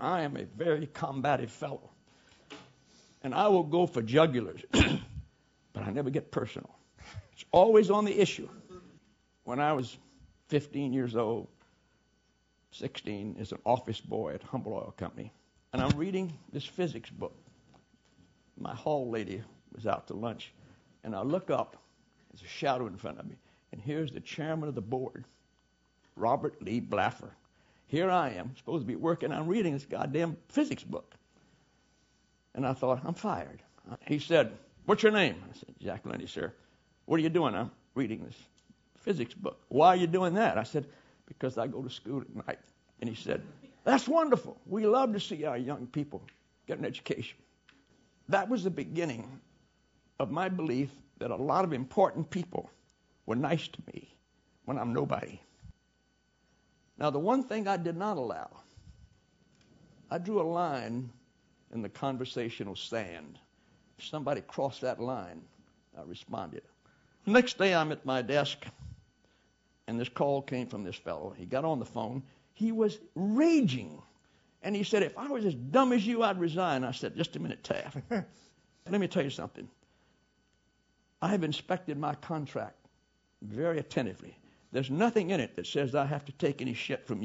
I am a very combative fellow. And I will go for jugulars, but I never get personal. It's always on the issue. When I was 15 years old, 16, as an office boy at Humble Oil Company, and I'm reading this physics book. My hall lady was out to lunch, and I look up, there's a shadow in front of me, and here's the chairman of the board, Robert Lee Blaffer. Here I am, supposed to be working, I'm reading this goddamn physics book. And I thought, I'm fired. He said, What's your name? I said, Jack Valenti, sir. What are you doing? I'm reading this physics book. Why are you doing that? I said, Because I go to school at night. And he said, That's wonderful. We love to see our young people get an education. That was the beginning of my belief that a lot of important people were nice to me when I'm nobody. Now, the one thing I did not allow, I drew a line in the conversational sand. If somebody crossed that line, I responded. Next day, I'm at my desk, and this call came from this fellow. He got on the phone. He was raging. And he said, If I was as dumb as you, I'd resign. I said, Just a minute, Taft. Let me tell you something. I have inspected my contract very attentively. There's nothing in it that says I have to take any shit from you.